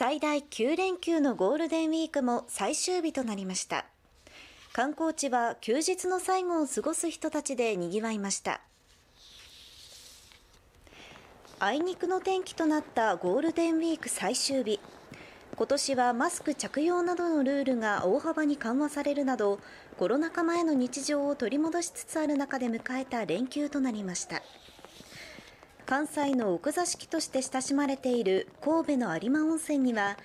最大9連休のゴールデンウィークも最終日となりました。観光地は休日の最後を過ごす人たちでにぎわいました。あいにくの天気となったゴールデンウィーク最終日。今年はマスク着用などのルールが大幅に緩和されるなどコロナ禍前の日常を取り戻しつつある中で迎えた連休となりました。関西の奥座敷として親しまれている神戸の有馬温泉には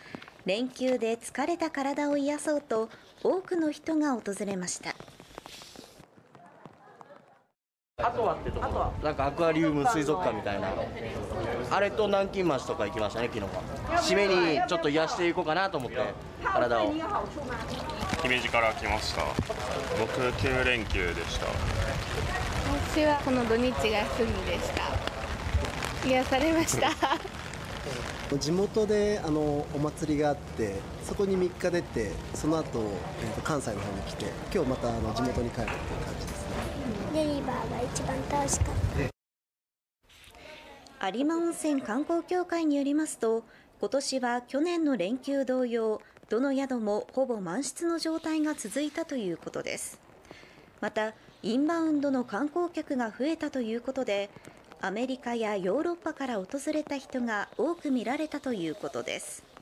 連休で疲れた体を癒そうと多くの人が訪れました。あとはってとこ。なんかアクアリウム水族館みたいな。あれと南京町とか行きましたね昨日は。締めにちょっと癒していこうかなと思って体を。姫路から来ました。僕9連休でした。私はこの土日が休みでした癒されました。地元であのお祭りがあってそこに3日出てその後、えーと関西の方に来て今日またあの地元に帰るっていう感じですね。デリバーが一番楽しかった。有馬温泉観光協会によりますと今年は去年の連休同様どの宿もほぼ満室の状態が続いたということです。またインバウンドの観光客が増えたということでアメリカやヨーロッパから訪れた人が多く見られたということです。